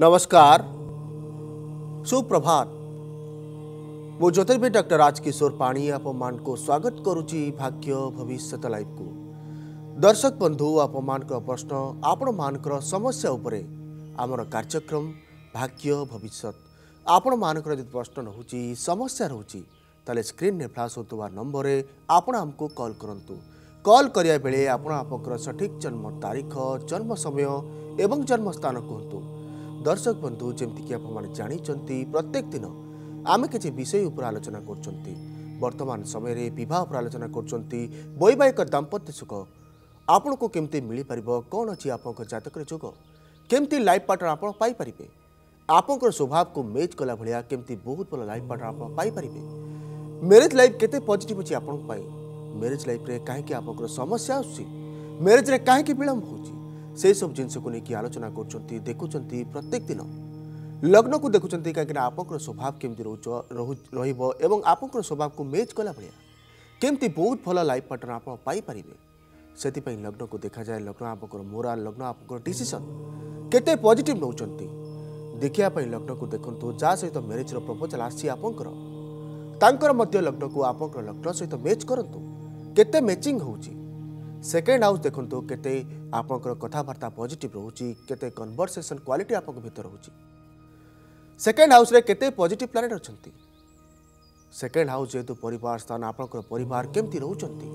नमस्कार सुप्रभात वो जोति डक्टर राजकिशोर पाणी आप म स्वागत गरु भाग्य भविष्य लन्धु अप म प्रश्न उपरे समस्याम कार्यक्रम भाग्य भविष्य आपि प्रश्न रहे स्क्रिन फ्लासभा नम्बर आपण आमु कलु कल बेला आपना सठिक जन्म तारीख जन्म समय एन्मस्थान कि দর্শক বন্ধু যেমিকি আপনার জাঁচান প্রত্যেক দিন আমি কিছু বিষয় উপরে আলোচনা করছেন বর্তমান সময়ের বিবাহ উপরে আলোচনা করছেন বৈবাহিক দাম্পত্য সুখ আপনার কমিটি মিপার কণ অনেক আপনার জাতকের যোগ কমিটি লাইফ পার্টনার আপনার পাইপারে আপনার স্বভাবকে মেচ কলা ভাইয়া কমিটি বহুত ভাল লাইফ পার্টনার আপনার পাইপারে ମ୍ୟାରେଜ୍ ଲାଇଫ୍ କେତେ ପଜିଟିଭ୍ ଅଛି ଆପଣଙ୍କ ପାଇଁ ମ୍ୟାରେଜ୍ ଲାଇଫ୍ରେ କାହିଁକି ଆପଣଙ୍କର ସମସ୍ୟା ଆସୁଛି ମ୍ୟାରେଜ୍ରେ କାହିଁକି ବିଳମ୍ବ ହେଉଛି ᱥᱮ সব জিন্স কো নেকি আলোচনা করচন্তি দেখোচন্তি প্রত্যেকদিন লগ্ন কো দেখোচন্তি কা কিনা আপকৰ স্বভাব কেমতে ৰৌচ ৰহিব আৰু আপকৰ স্বভাব কো মেচ কৰা লাগিয়া কেমতে বহুত ভাল লাইফ পটনা আপোন পাই পৰিব সেইতে পই লগ্ন কো দেখা যায় লগ্ন আপকৰ মোৰাল লগ্ন আপকৰ ডিসিশন কেতে পজিটিভ নৌচন্তি দেখিয়া পই লগ্ন কো দেখোতো যা সেইতো মেৰেজৰ প্ৰপোজাল আছ সি আপংকৰ তাংকৰ মধ্য লগ্ন কো আপকৰ লগ্ন সেইতো মেচ কৰন্ত কেতে মেচিং হৌচি सेकेंड हाउस देखु केते आपंकर कथबार्ता पजिट रोचे कनभरसेसन क्वाटी आप सेकेंड हाउस रे पजिट प्लानेट अच्छा सेकेंड हाउस जेहेतु पर स्थान आपंकर परिवार केमती रोचंती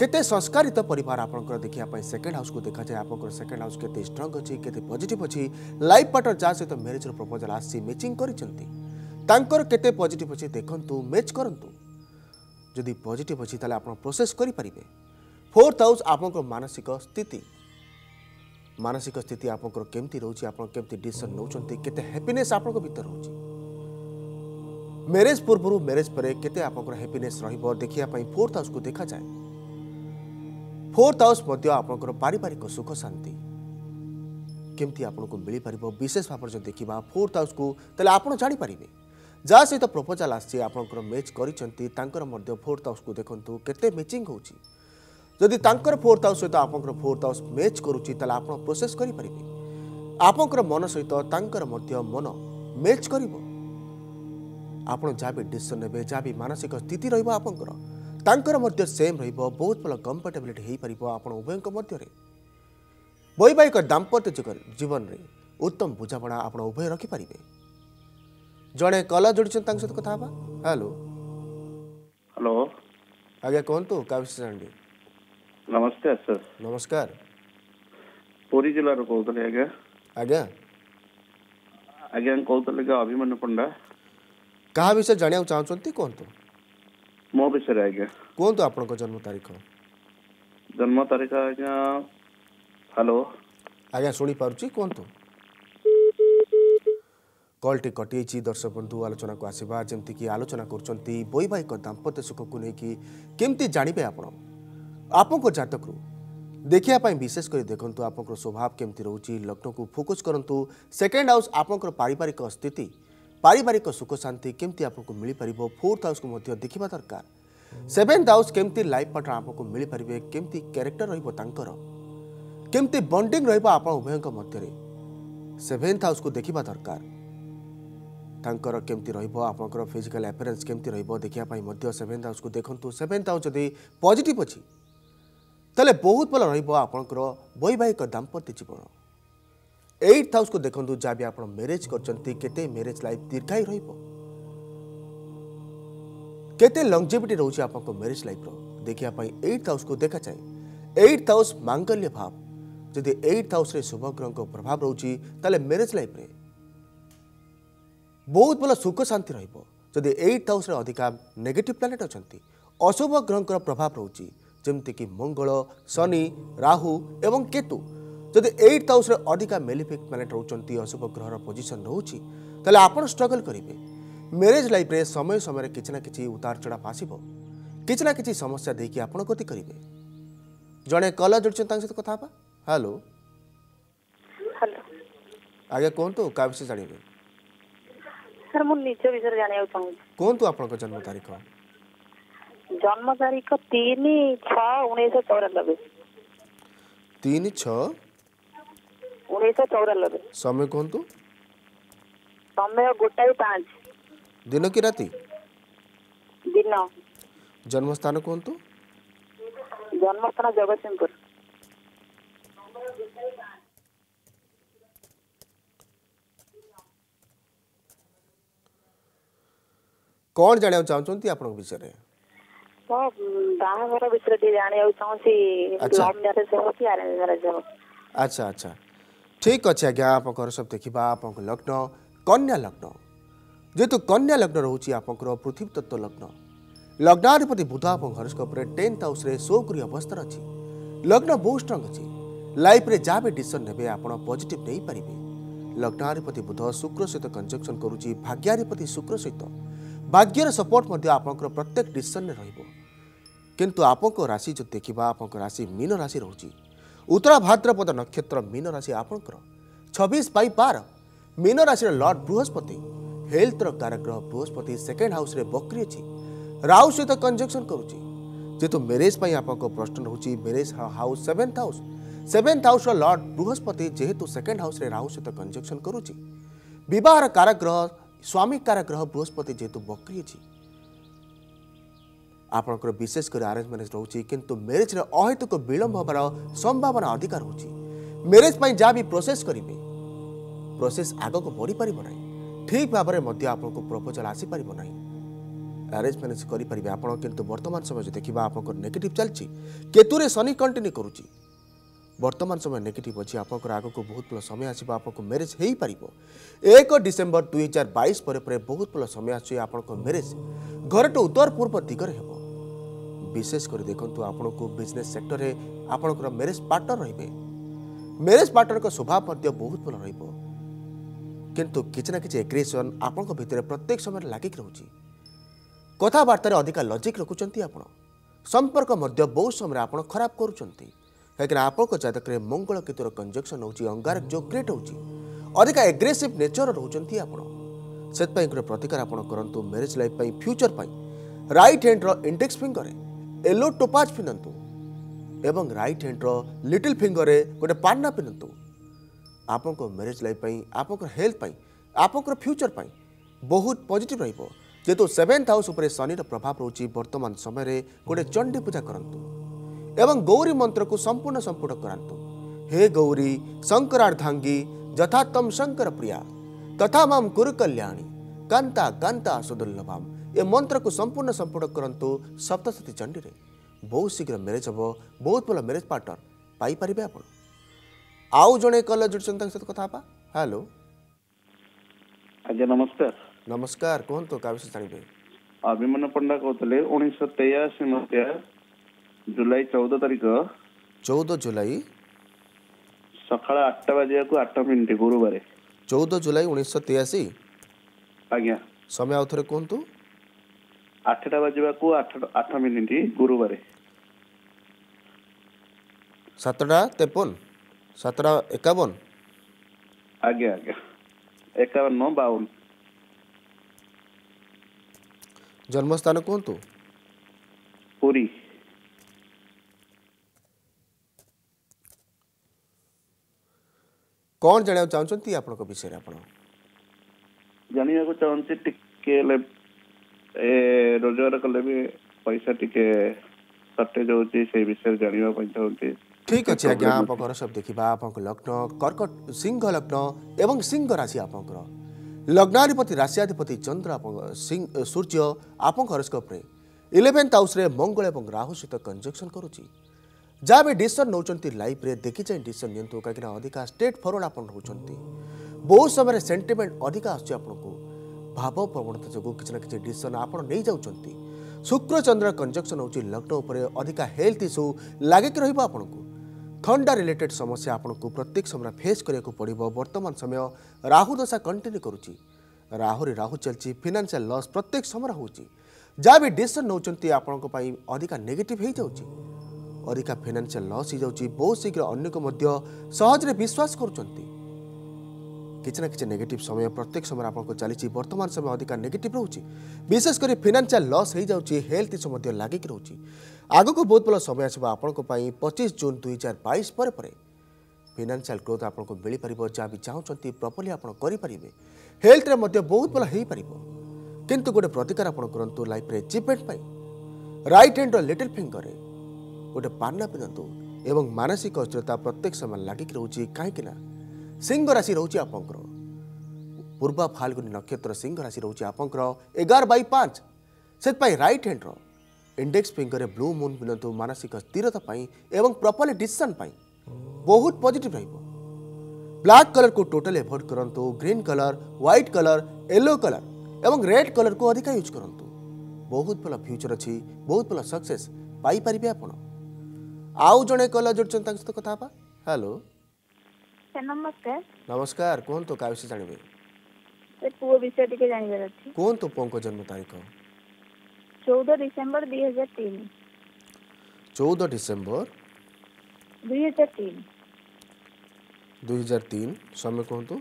केते संस्कारित पर आपंकर देखा सेकेंड हाउस को देखा जाए आपंकर सेकेंड हाउस केते स्ट्रंग अच्छी केते पजिट अच्छी लाइफ पार्टनर जहाँ सहित तो प्रपोजाल आसी मैचिंग करते पजिट अच्छे देखु मैच करूँ जदि पजिट अच्छी तेल आप प्रोसेस करें फोर्थ हाउस आपंकर मानसिक स्थिति मानसिक स्थिति आपंकर केमती रोचे आप केमती डिसीजन नौते केते हैप्पीनेस आपंकर भीतर रोचे मैरेज पूर्व मेरेज पर केते आपंकर हैप्पीनेस फोर्थ हाउस को देखा जाए फोर्थ हाउस मध्य आपंकर पारिवारिक सुख शांति केमती आपको मिल पार विशेष भाव देखा फोर्थ हाउस को तेल आप जानी ଯାହା ସହିତ ପ୍ରପୋଜାଲ୍ ଆସିଛି ଆପଣଙ୍କର ମ୍ୟାଚ୍ କରିଛନ୍ତି ତାଙ୍କର ମଧ୍ୟ ଫୋର୍ଥ ହାଉସ୍କୁ ଦେଖନ୍ତୁ କେତେ ମ୍ୟାଚିଂ ହେଉଛି ଯଦି ତାଙ୍କର ଫୋର୍ଥ ହାଉସ୍ ସହିତ ଆପଣଙ୍କର ଫୋର୍ଥ ହାଉସ୍ ମ୍ୟାଚ୍ କରୁଛି ତାହେଲେ ଆପଣ ପ୍ରୋସେସ୍ କରିପାରିବେ ଆପଣଙ୍କର ମନ ସହିତ ତାଙ୍କର ମଧ୍ୟ ମନ ମ୍ୟାଚ୍ କରିବ ଆପଣ ଯାହା ବି ଡିସିସନ୍ ନେବେ ଯାହା ବି ମାନସିକ ସ୍ଥିତି ରହିବ ଆପଣଙ୍କର ତାଙ୍କର ମଧ୍ୟ ସେମ୍ ରହିବ ବହୁତ ଭଲ କମ୍ଫର୍ଟେବିଲିଟି ହୋଇପାରିବ ଆପଣ ଉଭୟଙ୍କ ମଧ୍ୟରେ ବୈବାହିକ ଦାମ୍ପତ୍ୟ ଜୀବନରେ ଉତ୍ତମ ବୁଝାମଣା ଆପଣ ଉଭୟ ରଖିପାରିବେ ଜଣେ କଲ ଯୋଡ଼ିଛନ୍ତି ତାଙ୍କ ସହିତ କଥା ହେବା ହ୍ୟାଲୋ ହ୍ୟାଲୋ ଆଜ୍ଞା କୁହନ୍ତୁ କାବିଶ ସାଣ୍ଡି ନମସ୍କାର ସାର୍ ନମସ୍କାର ପୁରୀ ଜିଲ୍ଲାରୁ କହୁଥିଲି ଆଜ୍ଞା ଆଜ୍ଞା ଆଜ୍ଞା କହୁଥିଲି ଅଭିମନ୍ୟୁ ପଣ୍ଡା କାହା ବିଷୟରେ ଜାଣିବାକୁ ଚାହୁଁଛନ୍ତି କୁହନ୍ତୁ ମୋ ବିଷୟରେ ଆଜ୍ଞା କୁହନ୍ତୁ ଆପଣଙ୍କ ଜନ୍ମ ତାରିଖ ଜନ୍ମ ତାରିଖ ଆଜ୍ଞା ହ୍ୟାଲୋ ଆଜ୍ଞା ଶୁଣିପାରୁଛି କୁହନ୍ତୁ कल टी कटे दर्शक बंधु आलोचना को आसवा जमीक आलोचना करवाहिक दाम्पत्य सुख को लेकिन कमी जानवे आप आपंक जतक रु देखापी विशेषकर देखु आप स्वभाव केमती रोचे लग्न को फोकस करूँ सेकेंड हाउस आपंकर पारिवारिक स्थित पारिवारिक सुख शांति केमती आपको मिल पार फोर्थ हाउस को देखा दरकार सेभेन्थ हाउस केमती लाइफ पार्टनर आपको मिल पारे केमती क्यारेक्टर रोकर केमती बंडिंग रहा उभयों मध्य सेभेन्थ हाउस को देखा दरकार तांकर केमती रहइबो आपनकर फिजिकल अपीयरेंस केमती रहइबो देखिया पई मध्य 7th हाउस को देखंतु 7th हाउस जदि पॉजिटिव अछि तले बहुत बल रहइबो आपनकर वैवाहिक दाम्पत्य जीवन 8th हाउस को देखंतु जाबि आपन मैरिज करचंती केते मैरिज लाइफ दीर्घाई रहइबो केते लोंगजेविटी रहउछि आपनकर मैरिज लाइफ रो देखिया पई 8th हाउस को देखा जाय एट हाउस मांगल्य भाव जदि एट हाउस रे शुभ ग्रह को प्रभाव रहउछि तले मैरिज लाइफ रे ବହୁତ ଭଲ ସୁଖ ଶାନ୍ତି ରହିବ ଯଦି ଏଇଟ୍ ହାଉସ୍ରେ ଅଧିକା ନେଗେଟିଭ୍ ପ୍ଲାନେଟ୍ ଅଛନ୍ତି ଅଶୁଭ ଗ୍ରହଙ୍କର ପ୍ରଭାବ ରହୁଛି ଯେମିତିକି ମଙ୍ଗଳ ଶନି ରାହୁ ଏବଂ କେତୁ ଯଦି ଏଇଟ୍ ହାଉସ୍ରେ ଅଧିକା ମେଲିଫିକ୍ ପ୍ଲାନେଟ୍ ରହୁଛନ୍ତି ଅଶୁଭ ଗ୍ରହର ପୋଜିସନ୍ ରହୁଛି ତାହେଲେ ଆପଣ ଷ୍ଟ୍ରଗଲ୍ କରିବେ ମ୍ୟାରେଜ୍ ଲାଇଫ୍ରେ ସମୟ ସମୟରେ କିଛି ନା କିଛି ଉତାର ଚଢ଼ାପ ଆସିବ କିଛି ନା କିଛି ସମସ୍ୟା ଦେଇକି ଆପଣ ଗତି କରିବେ ଜଣେ କଲର୍ ଯୋଡ଼ିଛନ୍ତି ତାଙ୍କ ସହିତ କଥା ହେବା ହ୍ୟାଲୋ ହ୍ୟାଲୋ ଆଜ୍ଞା କୁହନ୍ତୁ କାହା ବିଷୟରେ ଜାଣିବେ ସାର୍ ମୁଁ ନିଜ ବିଷୟରେ ଜାଣିବାକୁ ଚାହୁଁଛି କୁହନ୍ତୁ ଆପଣଙ୍କ ଜନ୍ମ ତାରିଖ ଜନ୍ମ ତାରିଖ ତିନି ଛଅ ଉଣେଇଶହ ଚଉରାନବେ ତିନି ଛଅ ଉଣେଇଶହ ଚଉରାନବେ ସମୟ କୁହନ୍ତୁ ସମୟ ଗୋଟାଏ ପାଞ୍ଚ ଦିନ କି ରାତି ଦିନ ଜନ୍ମସ୍ଥାନ କୁହନ୍ତୁ ଜନ୍ମସ୍ଥାନ ଜଗତସିଂହପୁର କ'ଣ ଜାଣିବାକୁ ଚାହୁଁଛନ୍ତି ଆପଣଙ୍କ ବିଷୟରେ ବାହାଘର ବିଷୟରେ ଟିକେ ଜାଣିବାକୁ ଚାହୁଁଛି ଲଭ୍ ମ୍ୟାରେଜ ହେବ କି ଆରେଞ୍ଜ ମ୍ୟାରେଜ ହେବ ଆଚ୍ଛା ଆଚ୍ଛା ଠିକ୍ ଅଛି ଆଜ୍ଞା ଆପଣଙ୍କ ଘର ସବୁ ଦେଖିବା ଆପଣଙ୍କ ଲଗ୍ନ କନ୍ୟା ଲଗ୍ନ ଯେହେତୁ କନ୍ୟା ଲଗ୍ନ ରହୁଛି ଆପଣଙ୍କର ପୃଥିବୀ ତତ୍ତ୍ୱ ଲଗ୍ନ ଲଗ୍ନାଧିପତି ବୁଧ ଆପଣଙ୍କ ହରସ୍କୋପରେ ଟେନ୍ଥ ହାଉସ୍ରେ ସୌକରୀ ଅବସ୍ଥାରେ ଅଛି ଲଗ୍ନ ବହୁତ ଷ୍ଟ୍ରଙ୍ଗ ଅଛି ଲାଇଫ୍ରେ ଯାହା ବି ଡିସିସନ୍ ନେବେ ଆପଣ ପଜିଟିଭ୍ ନେଇପାରିବେ ଲଗ୍ନାଧିପତି ବୁଧ ଶୁକ୍ର ସହିତ କଞ୍ଜକ୍ସନ୍ କରୁଛି ଭାଗ୍ୟାଧିପତି ଶୁକ୍ର ସହିତ भाग्यर सपोर्ट आप प्रत्येक डिशन में रुँतु आप राशि जो देखा आप राशि मीन राशि रोचे भाद्रपद नक्षत्र मीन राशि आप छबिश बार मीन राशि लर्ड बृहस्पति हेल्थ रार ग्रह बृहस्पति सेकेंड हाउस बकरी अच्छी राहु सहित कंजक्शन करुच्ची जेहतु मेरेज पर आप प्रश्न रोचे marriage house seventh house seventh house lord Brihaspati जेहेतु सेकेंड हाउस राहु सहित कंजक्शन करुच्ची बहार कारग्रह स्वामी कार ग्रह बृहस्पति जेहेतु बकरी अच्छी आपणकर विशेषकर आरेज म्यारेज रोचे कि म्यारेज अहेतुक विलंब हमार संभावना अधिक रोच म्यारेज पर जहाँ भी प्रोसेस करेंगे प्रोसेस आगक बढ़ी पार ना ठीक भाव में प्रपोजाल आसपार ना आरेज म्यारेज करेंगे आपतु बर्तमान समय जो देखा आपको नेगेटिव चलती केतुरे शनि कंटिन्यू करुच्छी বর্তমান সময় নেগেটিভ অছি আপনার আগুক বহুত ভালো সময় আসবে আপনার ম্যারেজ হয়ে পাব এক ডিসেম্বর দুই হাজার বাইশ পরে পরে বহুত ভালো সময় আসছে আপনার ম্যারেজ ঘরটু উত্তর পূর্ব দিগরে হব বিশেষ করে দেখুন আপনার বিজনেস সেক্টরে আপনার ম্যারেজ পার্টনর রহবে ম্যারেজ পার্টনরক স্বভাব বহুত ভালো রহব কিন্তু কিছু না কিছু এগ্রেসন আপনার ভিতরে প্রত্যেক সময় লাগি রয়েছে কথাবার্তায় অধিকা লজিক রাখুন আপনার সম্পর্ক বহু সময় আপনার খারাপ করুচ্ছেন କାହିଁକିନା ଆପଣଙ୍କ ଜାତକରେ ମଙ୍ଗଳ କେତୁର କଞ୍ଜକ୍ସନ୍ ହେଉଛି ଅଙ୍ଗାରକ ଯୋଗ କ୍ରିଏଟ୍ ହେଉଛି ଅଧିକା ଏଗ୍ରେସିଭ୍ ନେଚର ରହୁଛନ୍ତି ଆପଣ ସେଥିପାଇଁ ଗୋଟେ ପ୍ରତିକାର ଆପଣ କରନ୍ତୁ ମ୍ୟାରେଜ୍ ଲାଇଫ୍ ପାଇଁ ଫ୍ୟୁଚର୍ ପାଇଁ ରାଇଟ୍ ହ୍ୟାଣ୍ଡର ଇଣ୍ଡେକ୍ସ ଫିଙ୍ଗରରେ ୟେଲୋ ଟୋପାଚ୍ ପିନ୍ଧନ୍ତୁ ଏବଂ ରାଇଟ୍ ହ୍ୟାଣ୍ଡର ଲିଟିଲ୍ ଫିଙ୍ଗରରେ ଗୋଟେ ପାନ୍ନା ପିନ୍ଧନ୍ତୁ ଆପଣଙ୍କ ମ୍ୟାରେଜ୍ ଲାଇଫ୍ ପାଇଁ ଆପଣଙ୍କର ହେଲ୍ଥ ପାଇଁ ଆପଣଙ୍କର ଫ୍ୟୁଚର୍ ପାଇଁ ବହୁତ ପଜିଟିଭ୍ ରହିବ ଯେହେତୁ ସେଭେନ୍ଥ ହାଉସ୍ ଉପରେ ଶନିର ପ୍ରଭାବ ରହୁଛି ବର୍ତ୍ତମାନ ସମୟରେ ଗୋଟେ ଚଣ୍ଡୀ ପୂଜା କରନ୍ତୁ एवं गौरी मंत्र को संपूर्ण संपुट करातु हे गौरी शंकरार्धांगी यथा तम शंकर प्रिया तथा माम कुरकल्याणी कांता कांता सुदुर्लभाम ये मंत्र को संपूर्ण संपुट करातु सप्तशती चंडी बहुत शीघ्र मेरेज हम बहुत भल मेरेज पार्टनर पाइपर आप जड़े कलर जुड़ सहित कथा हेलो अज्ञा नमस्कार नमस्कार कहतु तो क्या विषय जानवे अभिमन पंडा कहते उसी मसीहा ଜୁଲାଇ ଚଉଦ ତାରିଖ ଚଉଦ ଜୁଲାଇ ସକାଳ ଆଠଟା ବାଜିବାକୁ ଆଠ ମିନିଟ ଗୁରୁବାର ଚଉଦ ଜୁଲାଇ ଉଣେଇଶହ ତେୟାଅଶୀ ଆଜ୍ଞା ସମୟ ଆଉ ଥରେ କୁହନ୍ତୁ ଆଠଟା ବାଜିବାକୁ ଆଠ ମିନିଟ ଗୁରୁବାର ସାତଟା ତେପନ ସାତଟା ଏକାବନ ଆଜ୍ଞା ଆଜ୍ଞା ଏକାବନ ବାଉନ ଜନ୍ମସ୍ଥାନ କୁହନ୍ତୁ ପୁରୀ କ'ଣ ଜାଣିବାକୁ ଚାହୁଁଛନ୍ତି ଆପଣଙ୍କ ବିଷୟରେ ଆପଣ ଜାଣିବାକୁ ଚାହୁଁଛି ଟିକେ ହେଲେ ଏ ରୋଜଗାର କଲେ ବି ପଇସା ଟିକେ ସର୍ଟେଜ ହେଉଛି ସେଇ ବିଷୟରେ ଜାଣିବା ପାଇଁ ଚାହୁଁଛି ଠିକ୍ ଅଛି ଆଜ୍ଞା ଆପଣଙ୍କର ସବୁ ଦେଖିବା ଆପଣଙ୍କ ଲଗ୍ନ କର୍କଟ ସିଂହ ଲଗ୍ନ ଏବଂ ସିଂହ ରାଶି ଆପଣଙ୍କର ଲଗ୍ନାଧିପତି ରାଶିଆଧିପତି ଚନ୍ଦ୍ର ଆପଣଙ୍କ ସୂର୍ଯ୍ୟ ଆପଣଙ୍କ ହରସ୍କୋପରେ ଇଲେଭେନ୍ଥ ହାଉସ୍ରେ ମଙ୍ଗଳ ଏବଂ ରାହୁ ସହିତ କଞ୍ଜକ୍ସନ୍ କରୁଛି जहाँ भी डिसिसन नौकरी लाइफ्रे देखि चाहिँ डिसिसन नियंतु कहीं अधिका स्टेट फरवर्ड आप बहुत समय सेंटीमेंट अधिका आसको प्रवणता जो कि ना कि डिसिसन आप नहीं शुक्र चंद्र कंजक्शन हो लग्न अधिका हेल्थ इश्यू लगिक रपन को थंडा रिलेटेड समस्या आपको प्रत्येक समय फेस करा पड़ो बर्तमान समय राहु दशा कंटिन्यू करुच्ची राहुरी राहु चलती फिनान्सीआल लस प्रत्येक समय हो जहाँ भी डिसिसन नौकरी आपण अधिका नेगेटिव हो जाऊँगी ଅରିକା ଫାଇନାନ୍ସିଆଲ ଲସ୍ ହେଇଯାଉଛି ବହୁତ ଶୀଘ୍ର ଅନ୍ୟକୁ ମଧ୍ୟ ସହଜରେ ବିଶ୍ୱାସ କରୁଛନ୍ତି କିଛି ନା କିଛି ନେଗେଟିଭ୍ ସମୟ ପ୍ରତ୍ୟେକ ସମୟରେ ଆପଣଙ୍କୁ ଚାଲିଛି ବର୍ତ୍ତମାନ ସମୟ ଅଧିକା ନେଗେଟିଭ୍ ରହୁଛି ବିଶେଷ କରି ଫିନାନ୍ସିଆଲ ଲସ୍ ହେଇଯାଉଛି ହେଲ୍ଥ ଇସ୍ୟୁ ମଧ୍ୟ ଲାଗିକି ରହୁଛି ଆଗକୁ ବହୁତ ଭଲ ସମୟ ଆସିବ ଆପଣଙ୍କ ପାଇଁ ପଚିଶ ଜୁନ୍ ଦୁଇ ହଜାର ବାଇଶ ପରେ ପରେ ଫିନାନ୍ସିଆଲ ଗ୍ରୋଥ୍ ଆପଣଙ୍କୁ ମିଳିପାରିବ ଯାହା ବି ଚାହୁଁଛନ୍ତି ପ୍ରପର୍ଲି ଆପଣ କରିପାରିବେ ହେଲ୍ଥରେ ମଧ୍ୟ ବହୁତ ଭଲ ହେଇପାରିବ କିନ୍ତୁ ଗୋଟେ ପ୍ରତିକାର ଆପଣ କରନ୍ତୁ ଲାଇଫ୍ରେ ଏଚିଭମେଣ୍ଟ ପାଇଁ ରାଇଟ୍ ହ୍ୟାଣ୍ଡର ଲିଟିଲ୍ ଫିଙ୍ଗରରେ ଗୋଟେ ପାନା ପିନ୍ଧନ୍ତୁ ଏବଂ ମାନସିକ ଅସ୍ଥିରତା ପ୍ରତ୍ୟେକ ସମୟ ଲାଗିକି ରହୁଛି କାହିଁକିନା ସିଂହ ରାଶି ରହୁଛି ଆପଣଙ୍କର ପୂର୍ବ ଫାଲଗୁନି ନକ୍ଷତ୍ର ସିଂହ ରାଶି ରହୁଛି ଆପଣଙ୍କର ଏଗାର ବାଇ ପାଞ୍ଚ ସେଥିପାଇଁ ରାଇଟ୍ ହ୍ୟାଣ୍ଡର ଇଣ୍ଡେକ୍ସ ଫିଙ୍ଗରରେ ବ୍ଲୁ ମୁନ୍ ପିନ୍ଧନ୍ତୁ ମାନସିକ ସ୍ଥିରତା ପାଇଁ ଏବଂ ପ୍ରପର୍ଲି ଡିସିସନ୍ ପାଇଁ ବହୁତ ପଜିଟିଭ୍ ରହିବ ବ୍ଲାକ୍ କଲର୍କୁ ଟୋଟାଲ୍ ଏଭଏଡ୍ କରନ୍ତୁ green colour white colour yellow colour ଏବଂ ରେଡ୍ କଲର୍କୁ ଅଧିକା ୟୁଜ୍ କରନ୍ତୁ ବହୁତ ଭଲ ଫ୍ୟୁଚର୍ ଅଛି ବହୁତ ଭଲ ସକ୍ସେସ୍ ପାଇପାରିବେ ଆପଣ ଆଉ ଜଣେ କଲ ଯୋଡ଼ିଛନ୍ତି ତାଙ୍କ ସହିତ କଥା ହେବା ହ୍ୟାଲୋ ନମସ୍କାର ନମସ୍କାର କୁହନ୍ତୁ କାହା ବିଷୟ ଜାଣିବେ ପୁଅ ବିଷୟ ଟିକେ ଜାଣିବାର ଅଛି କୁହନ୍ତୁ ପୁଅଙ୍କ ଜନ୍ମ ତାରିଖ ଚଉଦ ଡିସେମ୍ବର ଦୁଇ ହଜାର ତିନି ଚଉଦ ଡିସେମ୍ବର ଦୁଇ ହଜାର ତିନି ଦୁଇ ହଜାର ତିନି ସମୟ କୁହନ୍ତୁ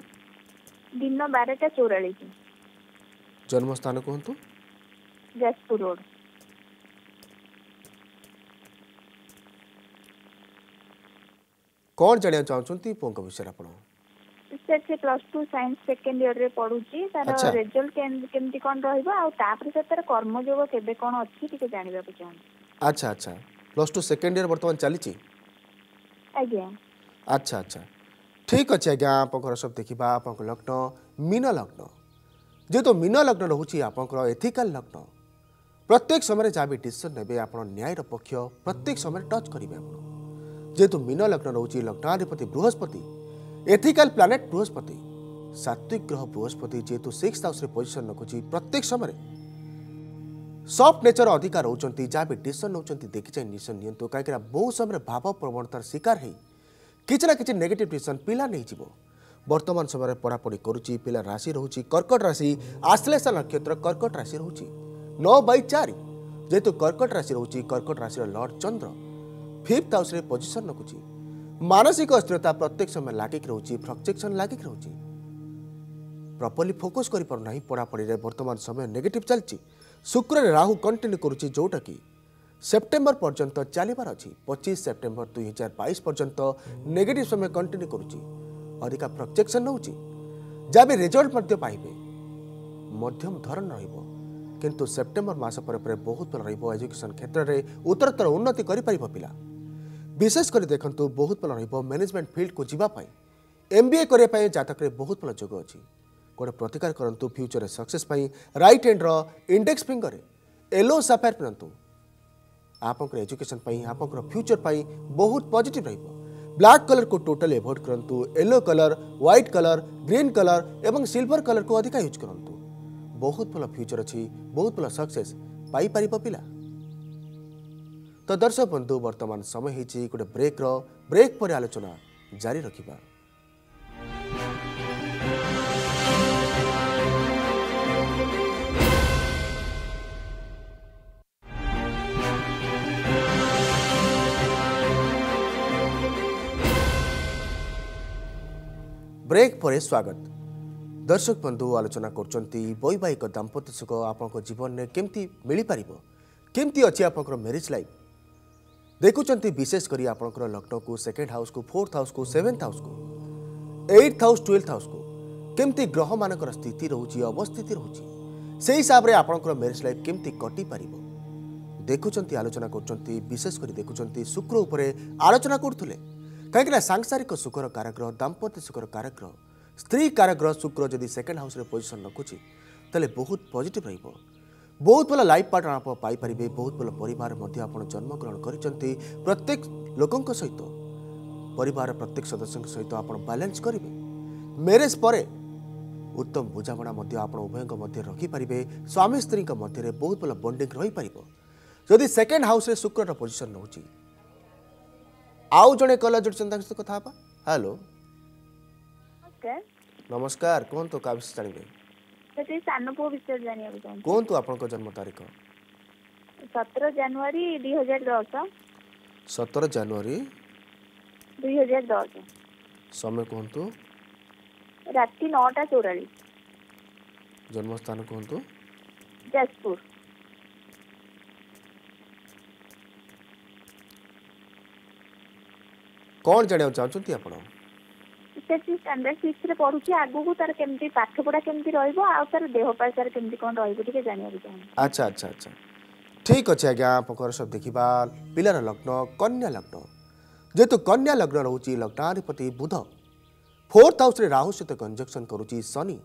ଦିନ ବାରଟା ଚଉରାଳିଶ ଜନ୍ମସ୍ଥାନ କୁହନ୍ତୁ ଯାଜପୁର ରୋଡ଼ କ'ଣ ଜାଣିବାକୁ ଚାହୁଁଛନ୍ତି ପୁଅଙ୍କ ବିଷୟରେ ଆପଣ ସାର୍ ସେ ପ୍ଲସ୍ ଟୁ ସାଇନ୍ସ ସେକେଣ୍ଡ ଇୟରରେ ପଢୁଛି ତାର ରେଜଲ୍ଟ କେମିତି କ'ଣ ରହିବ ଆଉ ତାପରେ ସାର୍ ତାର କର୍ମଯୋଗ କେବେ କ'ଣ ଅଛି ଟିକେ ଜାଣିବାକୁ ଚାହୁଁଛି ଆଚ୍ଛା ଆଚ୍ଛା ପ୍ଲସ୍ ଟୁ ସେକେଣ୍ଡ ଇୟର ବର୍ତ୍ତମାନ ଚାଲିଛି ଆଜ୍ଞା ଆଚ୍ଛା ଆଚ୍ଛା ଠିକ୍ ଅଛି ଆଜ୍ଞା ଆପଣଙ୍କର ସବୁ ଦେଖିବା ଆପଣଙ୍କ ଲଗ୍ନ ମୀନ ଲଗ୍ନ ଯେହେତୁ ମୀନ ଲଗ୍ନ ରହୁଛି ଆପଣଙ୍କର ଏଥିକାଲ ଲଗ୍ନ ପ୍ରତ୍ୟେକ ସମୟରେ ଯାହା ବି ଡିସିସନ୍ ନେବେ ଆପଣ ନ୍ୟାୟର ପକ୍ଷ ପ୍ରତ୍ୟେକ ସମୟରେ ଟଚ୍ କରିବେ ଆପଣ जेहेतु मीन लग्न रोच लग्नाधिपति बृहस्पति एथिकाल प्लानेट बृहस्पति सात्विक ग्रह बृहस्पति जेहेतु सिक्स हाउस पोजिशन रखुच्छी प्रत्येक समय सफ्ट नेचर अधिकार रोचा जहाँ भी डिसन नौ देखिचाई डिसन नि कहीं बहुत समय भाव प्रवणतार शिकार हो किना कि नेगेटिव डिसन पिला नहीं जीव बर्तमान समय पढ़ापढ़ी कर पिला राशि रोचे कर्कट राशि आश्लेष नक्षत्र कर्कट राशि रोचे नौ बै चार जेहेतु कर्कट राशि रोचे कर्कट राशि लर्ड चंद्र फिफ्थ हाउस पोजिशन रखुची मानसिक अस्थिरता प्रत्येक समय लागिक रहुची फ्रक्चेक्शन लागिक रहुची प्रपर्ली फोकस कर पढापढिरे बर्तमान समय नेगेटिव चलती शुक्र राहु कन्टिन्यू जोटा कि सेप्टेम्बर पर्यटन चालबार अच्छी पचिस सेप्टेम्बर दुई हजार बैस पर्यटन नेगेटिभ समय कंटिन्यू गरुची ଅଧିକା ପ୍ରଜେକ୍ସନ୍ ନେଉଛି ଯାହା ବି ରେଜଲ୍ଟ ମଧ୍ୟ ପାଇବେ ମଧ୍ୟମ सेप्टेम्बर ରହିବ पर ସେପ୍ଟେମ୍ବର ମାସ ପରେ ପରେ ବହୁତ ଭଲ ରହିବ ଏଜୁକେସନ୍ ବିଶେଷ କରି ଦେଖନ୍ତୁ ବହୁତ ଭଲ ରହିବ ମ୍ୟାନେଜମେଣ୍ଟ ଫିଲ୍ଡକୁ ଯିବା ପାଇଁ ଏମ୍ ବି ଏ କରିବା ପାଇଁ ଜାତକରେ ବହୁତ ଭଲ ଯୋଗ ଅଛି ଗୋଟେ ପ୍ରତିକାର କରନ୍ତୁ ଫ୍ୟୁଚରରେ ସକ୍ସେସ୍ ପାଇଁ ରାଇଟ୍ ହ୍ୟାଣ୍ଡର ଇଣ୍ଡେକ୍ସ ଫିଙ୍ଗରରେ ୟେଲୋ ସାଫାୟାର ପିନ୍ଧନ୍ତୁ ଆପଣଙ୍କର ଏଜୁକେସନ୍ ପାଇଁ ଆପଣଙ୍କର ଫ୍ୟୁଚର ପାଇଁ ବହୁତ ପଜିଟିଭ୍ ରହିବ ବ୍ଲାକ୍ କଲର୍କୁ ଟୋଟାଲି ଏଭୋଏଡ୍ କରନ୍ତୁ yellow colour white colour green colour ଏବଂ ସିଲ୍ଭର କଲର୍କୁ ଅଧିକା ୟୁଜ୍ କରନ୍ତୁ ବହୁତ ଭଲ ଫ୍ୟୁଚର ଅଛି ବହୁତ ଭଲ ସକ୍ସେସ୍ ପାଇପାରିବ ପିଲା ତ ଦର୍ଶକ ବନ୍ଧୁ ବର୍ତ୍ତମାନ ସମୟ ହେଇଛି ଗୋଟେ ବ୍ରେକ୍ର ବ୍ରେକ୍ ପରେ ଆଲୋଚନା ଜାରି ରଖିବା ବ୍ରେକ୍ ପରେ ସ୍ୱାଗତ ଦର୍ଶକ ବନ୍ଧୁ ଆଲୋଚନା କରୁଛନ୍ତି ବୈବାହିକ ଦାମ୍ପତ୍ୟ ସୁଖ ଆପଣଙ୍କ ଜୀବନରେ କେମିତି ମିଳିପାରିବ କେମିତି ଅଛି ଆପଣଙ୍କର ମ୍ୟାରେଜ୍ ଲାଇଫ୍ ଦେଖୁଛନ୍ତି ବିଶେଷ କରି ଆପଣଙ୍କର ଲଗ୍ନକୁ ସେକେଣ୍ଡ ହାଉସ୍କୁ ଫୋର୍ଥ ହାଉସ୍କୁ ସେଭେନ୍ଥ ହାଉସ୍କୁ ଏଇଟ୍ ହାଉସ୍ ଟୁଏଲ୍ଥ ହାଉସ୍କୁ କେମିତି ଗ୍ରହମାନଙ୍କର ସ୍ଥିତି ରହୁଛି ଅବସ୍ଥିତି ରହୁଛି ସେହି ହିସାବରେ ଆପଣଙ୍କର ମ୍ୟାରେଜ୍ ଲାଇଫ୍ କେମିତି କଟିପାରିବ ଦେଖୁଛନ୍ତି ଆଲୋଚନା କରୁଛନ୍ତି ବିଶେଷ କରି ଦେଖୁଛନ୍ତି ଶୁକ୍ର ଉପରେ ଆଲୋଚନା କରୁଥିଲେ କାହିଁକିନା ସାଂସାରିକ ସୁଖର କାରାଗ୍ରହ ଦାମ୍ପତ୍ୟ ସୁଖର କାରାଗ୍ରହ ସ୍ତ୍ରୀ କାରାଗ୍ରହ ଶୁକ୍ର ଯଦି ସେକେଣ୍ଡ ହାଉସ୍ରେ ପୋଜିସନ୍ ରଖୁଛି ତାହେଲେ ବହୁତ ପଜିଟିଭ୍ ରହିବ ବହୁତ ଭଲ ଲାଇଭ୍ ପାର୍ଟନର ଆପଣ ପାଇପାରିବେ ବହୁତ ଭଲ ପରିବାର ମଧ୍ୟ ଆପଣ ଜନ୍ମଗ୍ରହଣ କରିଛନ୍ତି ପ୍ରତ୍ୟେକ ଲୋକଙ୍କ ସହିତ ପରିବାର ପ୍ରତ୍ୟେକ ସଦସ୍ୟଙ୍କ ସହିତ ଆପଣ ବାଲାନ୍ସ କରିବେ ମ୍ୟାରେଜ୍ ପରେ ଉତ୍ତମ ବୁଝାମଣା ମଧ୍ୟ ଆପଣ ଉଭୟଙ୍କ ମଧ୍ୟରେ ରଖିପାରିବେ ସ୍ୱାମୀ ସ୍ତ୍ରୀଙ୍କ ମଧ୍ୟରେ ବହୁତ ଭଲ ବଣ୍ଡିଂ ରହିପାରିବ ଯଦି ସେକେଣ୍ଡ ହାଉସ୍ରେ ଶୁକ୍ରର ପୋଜିସନ୍ ରହୁଛି ଆଉ ଜଣେ କଲର ଯୋଡ଼ିଛନ୍ତି ତାଙ୍କ ସହିତ କଥା ହେବା ହ୍ୟାଲୋ ନମସ୍କାର କୁହନ୍ତୁ କାହା ବିଷୟରେ ଜାଣିବେ ସେଠି ସାନ ପୁଅ ବିଷୟରେ ଜାଣିବାକୁ ଚାହୁଁଛି କୁହନ୍ତୁ ଆପଣଙ୍କ ଜନ୍ମ ତାରିଖ ସତର ଜାନୁଆରୀ ଦୁଇ ହଜାର ଦଶ ସତର ଜାନୁଆରୀ ଦୁଇ ହଜାର ଦଶ ସମୟ କୁହନ୍ତୁ ରାତି ନଅଟା ଚଉରାଳିଶ ଜନ୍ମସ୍ଥାନ କୁହନ୍ତୁ ଯାଜପୁର କ'ଣ ଜାଣିବାକୁ ଚାହୁଁଛନ୍ତି ଆପଣ ସିକ୍ସ ଷ୍ଟାଣ୍ଡାର୍ଡ ସିକ୍ସରେ ପଢୁଛି ଆଗକୁ ତାର କେମିତି ପାଠପଢା କେମିତି ରହିବ ଆଉ ତାର ଦେହ ପାଇଁ ତାର କେମିତି କ'ଣ ରହିବ ଟିକେ ଜାଣିବାକୁ ଚାହୁଁଛି ଆଚ୍ଛା ଆଚ୍ଛା ଆଚ୍ଛା ଠିକ୍ ଅଛି ଆଜ୍ଞା ଆପଣଙ୍କର ସବୁ ଦେଖିବା ପିଲାର ଲଗ୍ନ କନ୍ୟା ଲଗ୍ନ ଯେହେତୁ କନ୍ୟା ଲଗ୍ନ ରହୁଛି ଲଗ୍ନାଧିପତି ବୁଧ ଫୋର୍ଥ ହାଉସ୍ରେ ରାହୁ ସହିତ କଞ୍ଜକ୍ସନ୍ କରୁଛି ଶନି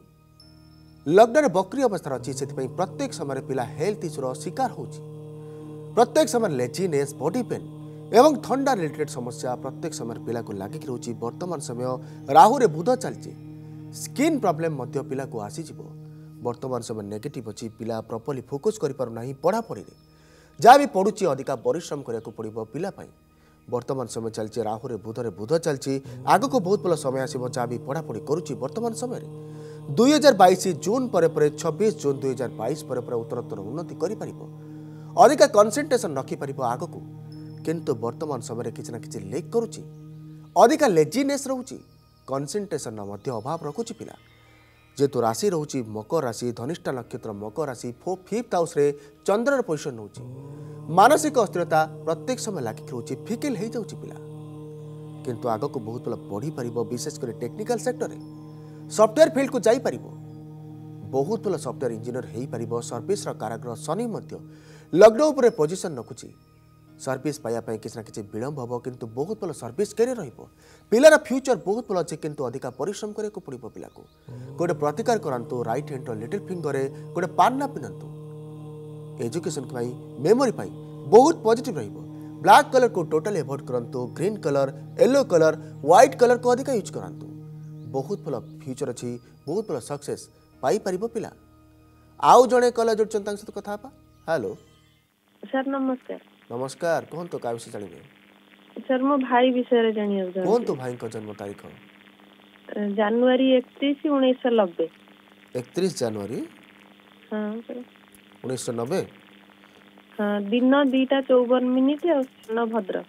ଲଗ୍ନରେ ବକ୍ରି ଅବସ୍ଥାରେ ଅଛି ସେଥିପାଇଁ ପ୍ରତ୍ୟେକ ସମୟରେ ପିଲା ହେଲ୍ଥ ଇସ୍ୟୁର ଶିକାର ହେଉଛି ପ୍ରତ୍ୟେକ ସମୟରେ ଲେଜିନେସ୍ ବଡି ପେନ୍ ଏବଂ ଥଣ୍ଡା ରିଲେଟେଡ୍ ସମସ୍ୟା ପ୍ରତ୍ୟେକ ସମୟରେ ପିଲାକୁ ଲାଗିକି ରହୁଛି ବର୍ତ୍ତମାନ ସମୟ ରାହୁରେ ବୁଧ ଚାଲିଛି ସ୍କିନ୍ ପ୍ରୋବ୍ଲେମ୍ ମଧ୍ୟ ପିଲାକୁ ଆସିଯିବ ବର୍ତ୍ତମାନ ସମୟ ନେଗେଟିଭ୍ ଅଛି ପିଲା ପ୍ରପର୍ଲି ଫୋକସ୍ କରିପାରୁନାହିଁ ପଢ଼ାପଢ଼ିରେ ଯାହା ବି ପଡ଼ୁଛି ଅଧିକା ପରିଶ୍ରମ କରିବାକୁ ପଡ଼ିବ ପିଲା ପାଇଁ ବର୍ତ୍ତମାନ ସମୟ ଚାଲିଛି ରାହୁରେ ବୁଧରେ ବୁଧ ଚାଲିଛି ଆଗକୁ ବହୁତ ଭଲ ସମୟ ଆସିବ ଯାହା ବି ପଢ଼ାପଢ଼ି କରୁଛି ବର୍ତ୍ତମାନ ସମୟରେ ଦୁଇ ହଜାର ବାଇଶ ଜୁନ୍ ପରେ ପରେ ଛବିଶ ଜୁନ୍ ଦୁଇ ହଜାର ବାଇଶ ପରେ ପରେ ଉତ୍ତରୋତ୍ତର ଉନ୍ନତି କରିପାରିବ ଅଧିକା କନ୍ସେନ୍ଟ୍ରେସନ୍ ରଖିପାରିବ ଆଗକୁ କିନ୍ତୁ ବର୍ତ୍ତମାନ ସମୟରେ କିଛି ନା କିଛି ଲେକ୍ କରୁଛି ଅଧିକା ଲେଜିନେସ୍ ରହୁଛି କନ୍ସେନ୍ଟ୍ରେସନ୍ର ମଧ୍ୟ ଅଭାବ ରଖୁଛି ପିଲା ଯେହେତୁ ରାଶି ରହୁଛି ମକର ରାଶି ଧନିଷ୍ଠା ନକ୍ଷତ୍ର ମକର ରାଶି ଫୋ ଫିଫ୍ଥ ହାଉସ୍ରେ ଚନ୍ଦ୍ରର ପୋଜିସନ୍ ରହୁଛି ମାନସିକ ଅସ୍ଥିରତା ପ୍ରତ୍ୟେକ ସମୟ ଲାଗିକି ରହୁଛି ଫିକିଲ୍ ହେଇଯାଉଛି ପିଲା କିନ୍ତୁ ଆଗକୁ ବହୁତ ଭଲ ବଢ଼ିପାରିବ ବିଶେଷ କରି ଟେକ୍ନିକାଲ୍ ସେକ୍ଟରରେ ସଫ୍ଟୱେୟାର ଫିଲ୍ଡକୁ ଯାଇପାରିବ ବହୁତ ଭଲ ସଫ୍ଟୱେୟାର ଇଞ୍ଜିନିୟର ହୋଇପାରିବ ସର୍ଭିସର କାରାଗ୍ରହ ଶନି ମଧ୍ୟ ଲଗ୍ନ ଉପରେ ପୋଜିସନ୍ ରଖୁଛି ସର୍ଭିସ୍ ପାଇବା ପାଇଁ କିଛି ନା କିଛି ବିଳମ୍ବ ହେବ କିନ୍ତୁ ବହୁତ ଭଲ ସର୍ଭିସ୍ କ୍ୟାରିୟର୍ ରହିବ ପିଲାର ଫ୍ୟୁଚର୍ ବହୁତ ଭଲ ଅଛି କିନ୍ତୁ ଅଧିକା ପରିଶ୍ରମ କରିବାକୁ ପଡ଼ିବ ପିଲାକୁ ଗୋଟେ ପ୍ରତିକାର କରନ୍ତୁ ରାଇଟ୍ ହ୍ୟାଣ୍ଡର ଲିଟିଲ୍ ଫିଙ୍ଗରରେ ଗୋଟେ ପାନ୍ନା ପିନ୍ଧନ୍ତୁ ଏଜୁକେସନ୍ ପାଇଁ ମେମୋରି ପାଇଁ ବହୁତ ପଜିଟିଭ୍ ରହିବ ବ୍ଲାକ୍ କଲର୍କୁ ଟୋଟାଲି ଏଭୋଏଡ୍ କରନ୍ତୁ green colour yellow colour white କଲର୍କୁ ଅଧିକା ୟୁଜ୍ କରନ୍ତୁ ବହୁତ ଭଲ ଫ୍ୟୁଚର୍ ଅଛି ବହୁତ ଭଲ ସକ୍ସେସ୍ ପାଇପାରିବ ପିଲା ଆଉ ଜଣେ କଲର୍ ଯୋଡ଼ୁଛନ୍ତି ତାଙ୍କ ସହିତ କଥା ହେବା ହ୍ୟାଲୋ ସାର୍ ନମସ୍କାର ନମସ୍କାର କୁହନ୍ତୁ କାହା ବିଷୟରେ ଜାଣିବେ ସାର୍ ମୋ ଭାଇ ବିଷୟରେ ଜାଣିବାକୁ ଚାହୁଁଛି କୁହନ୍ତୁ ଭାଇଙ୍କ ଜନ୍ମ ତାରିଖ ଜାନୁଆରୀ ଏକତିରିଶ ଉଣେଇଶହ ନବେ ଏକତିରିଶ ଜାନୁଆରୀ ଉଣେଇଶହ ନବେ ଦିନ ଦୁଇଟା ଚଉବନ ମିନିଟ ଆଉ ସ୍ଥାନ ଭଦ୍ରକ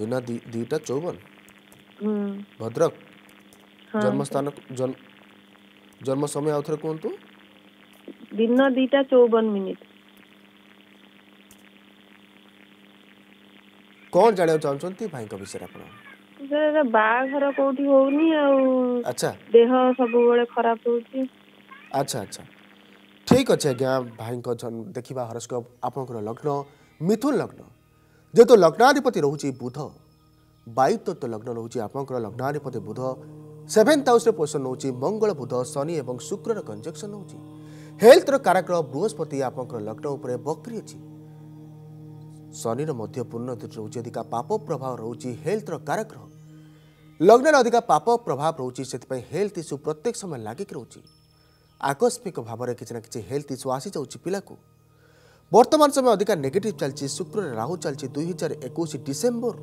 ଦିନ ଦୁଇଟା ଚଉବନ ଭଦ୍ରକ ଜନ୍ମସ୍ଥାନ ଜନ୍ମ ସମୟ ଆଉ ଥରେ କୁହନ୍ତୁ ଦିନ ଦୁଇଟା ଚଉବନ ମିନିଟ କ'ଣ ଜାଣିବାକୁ ଚାହୁଁଛନ୍ତି ଭାଇଙ୍କ ବିଷୟରେ ଆପଣ ବାହାଘର କୋଉଠି ହଉନି ଆଉ ଆଚ୍ଛା ଦେହ ସବୁବେଳେ ଖରାପ ହଉଛି ଆଚ୍ଛା ଆଚ୍ଛା ଠିକ୍ ଅଛି ଆଜ୍ଞା ଭାଇଙ୍କ ଦେଖିବା ହରସ୍କୋପ୍ ଆପଣଙ୍କର ଲଗ୍ନ ମିଥୁନ ଲଗ୍ନ ଯେହେତୁ ଲଗ୍ନାଧିପତି ରହୁଛି ବୁଧ ବାୟୁତତ୍ତ୍ୱ ଲଗ୍ନ ରହୁଛି ଆପଣଙ୍କର ଲଗ୍ନାଧିପତି ବୁଧ ସେଭେନ୍ଥ ହାଉସ୍ରେ ପୋଜିସନ୍ ନେଉଛି ମଙ୍ଗଳ ବୁଧ ଶନି ଏବଂ ଶୁକ୍ରର କଞ୍ଜକ୍ସନ୍ ନେଉଛି ହେଲ୍ଥର କାରକ ବୃହସ୍ପତି ଆପଣଙ୍କର ଲଗ୍ନ ଉପରେ ବକ୍ରି ଅଛି शनि पूर्ण तिथि रोचे अधिका पाप प्रभाव रोचे हेल्थ रारक रह लग्न अधिका पाप प्रभाव रोचे से हेल्थ इश्यू प्रत्येक समय लगिक रोचे आकस्मिक भाव में किसी ना कि हेल्थ इश्यू आसी जाऊँ पिला को बर्तमान समय अधिक नेगेटिव चलती शुक्र राहु चल दुई हजार एक डिसेम्बर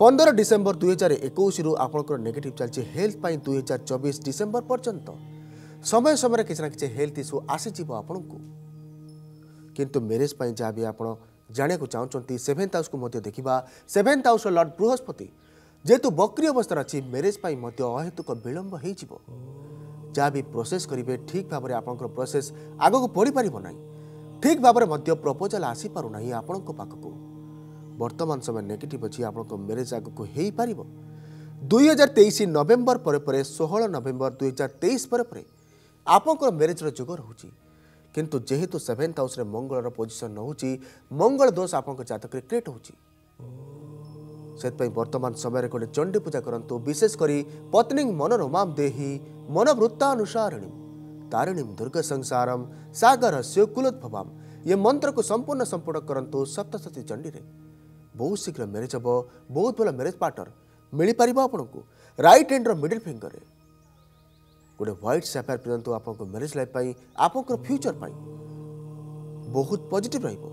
पंदर डिसेम्बर दुई हजार एक आपगेटिव चलती हेल्थ दुई हजार चौबीस डिसेम्बर पर्यटन समय समय किसी ना कि हेल्थ इश्यू आसीज आपण को किंतु जहाँ भी आपड़ जानक चाहते सेभेन्थ हाउस को देखा सेभेन्थ हाउस लर्ड बृहस्पति जेहेतु बकरी अवस्था अच्छी मेरेज पर अहेतुक विलम्ब हो जहाँ भी प्रोसेस करेंगे ठीक भाव में आपं प्रोसेस आग को पड़ पार ना ठीक भाव प्रपोजाल आसी पारना आपण को बर्तमान समय नेगेट अच्छी आप मेरेज आग को हो पार दुई हजार तेईस नवेम्बर पर षोह नवेम्बर दुई हजार तेईस पर आपं मेरेजर जुग रही କିନ୍ତୁ ଯେହେତୁ ସେଭେନ୍ଥ ହାଉସ୍ରେ ମଙ୍ଗଳର ପୋଜିସନ୍ ରହୁଛି ମଙ୍ଗଳ ଦୋଷ ଆପଣଙ୍କ ଜାତକରେ କ୍ରିଏଟ୍ ହେଉଛି ସେଥିପାଇଁ ବର୍ତ୍ତମାନ ସମୟରେ ଗୋଟେ ଚଣ୍ଡୀ ପୂଜା କରନ୍ତୁ ବିଶେଷ କରି ପତ୍ନୀ ମନୋରମାମ ଦେହି ମନୋବୃତ୍ତାନୁସାରିଣୀ ତାରିଣୀ ଦୁର୍ଗ ସଂସାରମ ସାଗରସ୍ୟ କୁଲୋଦ୍ଭବାମ ଏ ମନ୍ତ୍ରକୁ ସମ୍ପୂର୍ଣ୍ଣ ସମ୍ପୂର୍ଣ୍ଣ କରନ୍ତୁ ସପ୍ତଶତୀ ଚଣ୍ଡୀରେ ବହୁତ ଶୀଘ୍ର ମ୍ୟାରେଜ୍ ହେବ ବହୁତ ଭଲ ମ୍ୟାରେଜ୍ ପାର୍ଟନର ମିଳିପାରିବ ଆପଣଙ୍କୁ ରାଇଟ୍ ହ୍ୟାଣ୍ଡର ମିଡ଼ିଲ୍ ଫିଙ୍ଗରରେ ଗୋଟେ ହ୍ୱାଇଟ୍ ସାଫାୟାର ପିନ୍ଧନ୍ତୁ ଆପଣଙ୍କ ମ୍ୟାରେଜ୍ ଲାଇଫ୍ ପାଇଁ ଆପଣଙ୍କର ଫ୍ୟୁଚର୍ ପାଇଁ ବହୁତ ପଜିଟିଭ୍ ରହିବ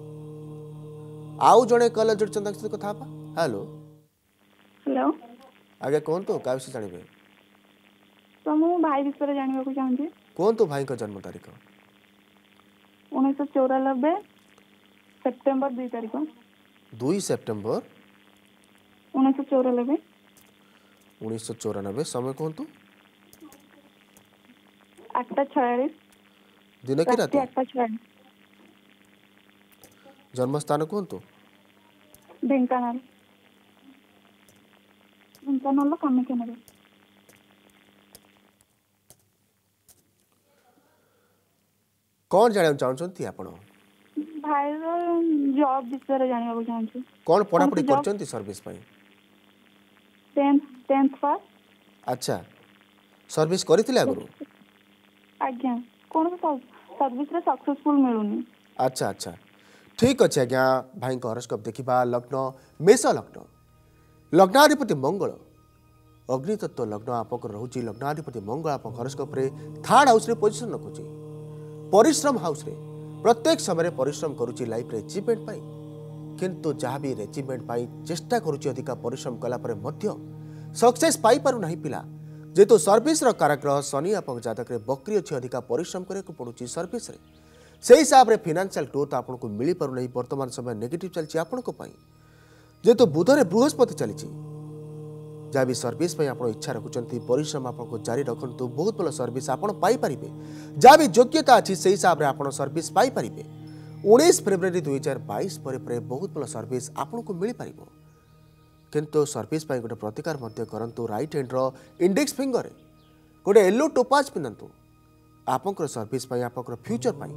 ଆଉ ଜଣେ କଲର ଯୋଡ଼ିଛନ୍ତି ତାଙ୍କ ସହିତ କଥା ହେବା ହ୍ୟାଲୋ ହ୍ୟାଲୋ ଆଜ୍ଞା କୁହନ୍ତୁ କାହା ବିଷୟରେ ଜାଣିବେ ତ ମୁଁ ଭାଇ ବିଷୟରେ ଜାଣିବାକୁ ଚାହୁଁଛି କୁହନ୍ତୁ ଭାଇଙ୍କ ଜନ୍ମ ତାରିଖ ଉଣେଇଶହ ଚଉରାନବେ ସେପ୍ଟେମ୍ବର ଦୁଇ ତାରିଖ ଦୁଇ ସେପ୍ଟେମ୍ବର ଉଣେଇଶହ ଚଉରାନବେ ଉଣେଇଶହ ଚଉରାନବେ ସମୟ କୁହନ୍ତୁ আটটা ছয়াল্লিশ দিন কি রাতে আটটা ছয়াল্লিশ জন্মস্থান কুহতু ଢେଙ୍କାନାଳ ଢେଙ୍କାନାଳ କାମାକ୍ଷାନଗର କଣ ଜାଣିବାକୁ ଚାହୁଁଛନ୍ତି ଆପଣ ଭାଇର ଜବ ବିଷୟରେ ଜାଣିବାକୁ ଚାହୁଁଛୁ କଣ ପଢାପଢି କରୁଛନ୍ତି ସର୍ଭିସ ପାଇଁ ଟେନ୍ଥ ପାସ୍ ଆଚ୍ଛା ସର୍ଭିସ କରିଥିଲେ ଆଗରୁ अच्छा ठीक अच्छे आज्ञा भाई हरस्कोप देखा लग्न मेष लग्न लग्नाधिपति मंगल अग्नितत्व लग्न आप रोच लग्नाधिपति मंगल आप हरस्कोप्रे थार्ड हाउस पोजिशन रखुच परिश्रम हाउस प्रत्येक समय परिश्रम करफ एचिवमेंट पर जहाँ भी एचिवमेंट पर करश्रम कलापर सक्से पापना पिला যেহেতু সর্ভিসর কারাগ্রহ শনি আপনার জাতকরে বক্রি অছি অধিকা পরিশ্রম করা পড়ুছি সর্ভিসরে সেই হিসাবে ফিনান্সিয়াল গ্রোথ আপনার মিপার না বর্তমান সময় নেগেটিভ চালছে আপনার যেহেতু বুধরে বৃহস্পতি চালছে যা বি সর্ভিস আপনার ইচ্ছা রাখুন পরিশ্রম আপনার জারি রাখতু বহুত ভাল সর্ভিস আপনার পাইপারে যা বি যোগ্যতা আছে সেই হিসাবে আপনার সর্ভিস পাইপারে উনিশ ফেব্রুয়ারি দুই হাজার বাইশ পরে বহু ভাল সর্ভিস আপনার মিপার কেনতো সার্ভিস পাই গোট প্রতিকার মধ্য কৰন্ত ৰাইট হ্যান্ডৰ ইনডেক্স ফিংগৰে গোট এলো টো পাছ পিনন্তু আপংকৰ সার্ভিস পাই আপংকৰ ফিউচার পাই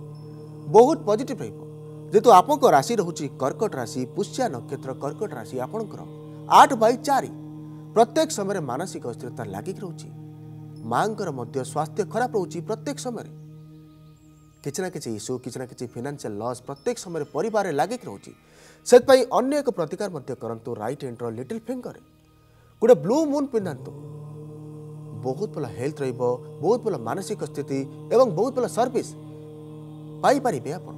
বহুত পজিটিভ ৰেব যেতু আপংকৰ ৰাশি ৰহুচি কৰ্কট ৰাশি পুসয়া নক্ষত্র কৰ্কট ৰাশি আপংকৰ 8 বাই 4 প্ৰত্যেক সময়ৰে মানসিক অস্থিৰতা লাগি ৰহুচি মাং কৰ মধ্য স্বাস্থ্য খৰাপ ৰহুচি প্ৰত্যেক সময় କିଛି ନା କିଛି ଇସ୍ୟୁ କିଛି ନା କିଛି ଫିନାନ୍ସିଆଲ ଲସ୍ ପ୍ରତ୍ୟେକ ସମୟରେ ପରିବାରରେ ଲାଗିକି ରହୁଛି ସେଥିପାଇଁ ଅନ୍ୟ ଏକ ପ୍ରତିକାର ମଧ୍ୟ କରନ୍ତୁ ରାଇଟ୍ ହ୍ୟାଣ୍ଡର ଲିଟିଲ୍ ଫିଙ୍ଗରରେ ଗୋଟେ ବ୍ଲୁ ମୁନ୍ ପିନ୍ଧାନ୍ତୁ ବହୁତ ଭଲ ହେଲ୍ଥ ରହିବ ବହୁତ ଭଲ ମାନସିକ ସ୍ଥିତି ଏବଂ ବହୁତ ଭଲ ସର୍ଭିସ୍ ପାଇପାରିବେ ଆପଣ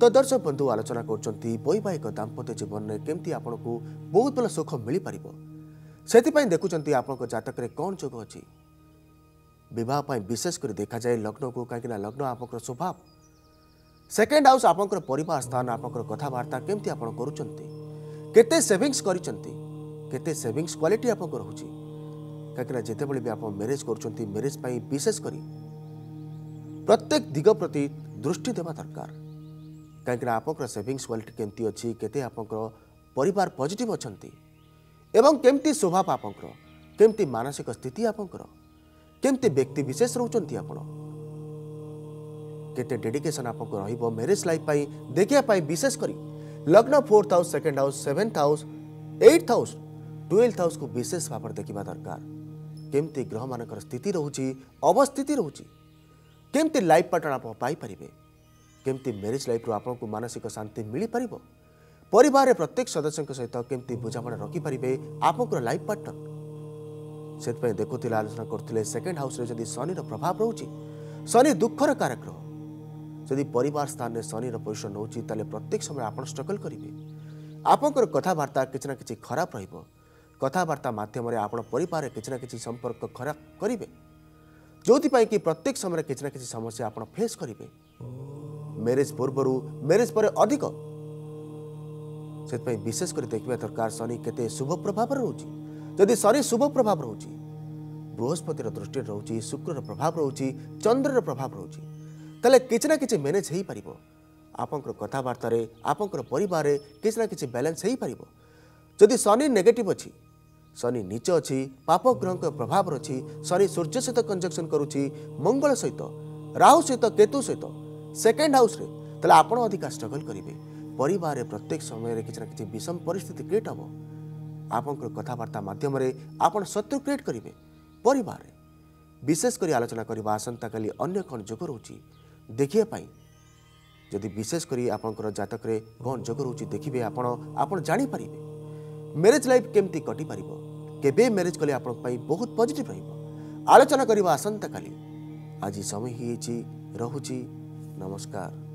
ତ ଦର୍ଶକ ବନ୍ଧୁ ଆଲୋଚନା କରୁଛନ୍ତି ବୈବାହିକ ଦାମ୍ପତ୍ୟ ଜୀବନରେ କେମିତି ଆପଣଙ୍କୁ ବହୁତ ଭଲ ସୁଖ ମିଳିପାରିବ ସେଥିପାଇଁ ଦେଖୁଛନ୍ତି ଆପଣଙ୍କ ଜାତକରେ କ'ଣ ଯୋଗ ଅଛି ବିବାହ ପାଇଁ ବିଶେଷ କରି ଦେଖାଯାଏ ଲଗ୍ନକୁ କାହିଁକିନା ଲଗ୍ନ ଆପଣଙ୍କର ସ୍ୱଭାବ ସେକେଣ୍ଡ ହାଉସ୍ ଆପଣଙ୍କର ପରିବାର ସ୍ଥାନ ଆପଣଙ୍କର କଥାବାର୍ତ୍ତା କେମିତି ଆପଣ କରୁଛନ୍ତି କେତେ ସେଭିଙ୍ଗସ୍ କରିଛନ୍ତି କେତେ ସେଭିଙ୍ଗସ୍ କ୍ୱାଲିଟି ଆପଣଙ୍କ ରହୁଛି କାହିଁକିନା ଯେତେବେଳେ ବି ଆପଣ ମ୍ୟାରେଜ୍ କରୁଛନ୍ତି ମ୍ୟାରେଜ୍ ପାଇଁ ବିଶେଷ କରି ପ୍ରତ୍ୟେକ ଦିଗ ପ୍ରତି ଦୃଷ୍ଟି ଦେବା ଦରକାର କାହିଁକିନା ଆପଣଙ୍କର ସେଭିଙ୍ଗସ୍ କ୍ୱାଲିଟି କେମିତି ଅଛି କେତେ ଆପଣଙ୍କର ପରିବାର ପଜିଟିଭ୍ ଅଛନ୍ତି ଏବଂ କେମିତି ସ୍ୱଭାବ ଆପଣଙ୍କର କେମିତି ମାନସିକ ସ୍ଥିତି ଆପଣଙ୍କର केमी व्यक्ति विशेष रोचार आपड़ केडिकेसन आप मेरेज लाइफ पर देखापुर विशेषकर लग्न fourth house second house seventh house eighth house twelfth house को विशेष भाव देखा दरकार केमती ग्रह मान स्थित रोचे अवस्थित रोच केमती लाइफ पार्टनर आपर केमती मेरेज लाइफ रु आपको मानसिक शांति मिल पार पर प्रत्येक सदस्यों सहित केमती बुझाणा रखिपारे आपंकर लाइफ पार्टनर त्यहाँ देखुले आलोचना सेकेन्ड हाउसले जि शनि प्रभाव रह शनिर परिश्रम नै प्रत्येक समय आप्रगल आप्ता कि खराब रहेको कथाबर्ता माध्यमले आउँदा कि संपर्क खराब जो कि प्रत्येक समयमा कि समस्या आेस गरे मेरेज पूर्व म्यारेज पर अधिकै विशेष गरी देखेको दरकार शनि केत शुभ प्रभाव रुचि ଯଦି ଶରୀର ଶୁଭ ପ୍ରଭାବ ରହୁଛି ବୃହସ୍ପତିର ଦୃଷ୍ଟିରେ ରହୁଛି ଶୁକ୍ରର ପ୍ରଭାବ ରହୁଛି ଚନ୍ଦ୍ରର ପ୍ରଭାବ ରହୁଛି ତାହେଲେ କିଛି ନା କିଛି ମ୍ୟାନେଜ୍ ହେଇପାରିବ ଆପଣଙ୍କର କଥାବାର୍ତ୍ତାରେ ଆପଣଙ୍କର ପରିବାରରେ କିଛି ନା କିଛି ବାଲାନ୍ସ ହେଇପାରିବ ଯଦି ଶନି ନେଗେଟିଭ୍ ଅଛି ଶନି ନିଚ ଅଛି ପାପଗ୍ରହଙ୍କ ପ୍ରଭାବ ଅଛି ଶନି ସୂର୍ଯ୍ୟ ସହିତ କଞ୍ଜକ୍ସନ୍ କରୁଛି ମଙ୍ଗଳ ସହିତ ରାହୁ ସହିତ କେତୁ ସହିତ ସେକେଣ୍ଡ ହାଉସ୍ରେ ତାହେଲେ ଆପଣ ଅଧିକା ଷ୍ଟ୍ରଗଲ୍ କରିବେ ପରିବାରରେ ପ୍ରତ୍ୟେକ ସମୟରେ କିଛି ନା କିଛି ବିଷମ ପରିସ୍ଥିତି କ୍ରିଏଟ୍ ହେବ ଆପଣଙ୍କର କଥାବାର୍ତ୍ତା ମାଧ୍ୟମରେ ଆପଣ ଶତ୍ରୁ କ୍ରିଏଟ୍ କରିବେ ପରିବାରରେ ବିଶେଷ କରି ଆଲୋଚନା କରିବା ଆସନ୍ତାକାଲି ଅନ୍ୟ କ'ଣ ଯୋଗ ରହୁଛି ଦେଖିବା ପାଇଁ ଯଦି ବିଶେଷ କରି ଆପଣଙ୍କର ଜାତକରେ କ'ଣ ଯୋଗ ରହୁଛି ଦେଖିବେ ଆପଣ ଆପଣ ଜାଣିପାରିବେ ମ୍ୟାରେଜ୍ ଲାଇଫ୍ କେମିତି କଟିପାରିବ କେବେ ମ୍ୟାରେଜ୍ କଲେ ଆପଣଙ୍କ ପାଇଁ ବହୁତ ପଜିଟିଭ୍ ରହିବ ଆଲୋଚନା କରିବା ଆସନ୍ତାକାଲି ଆଜି ସମୟ ହେଇଯାଇଛି ରହୁଛି ନମସ୍କାର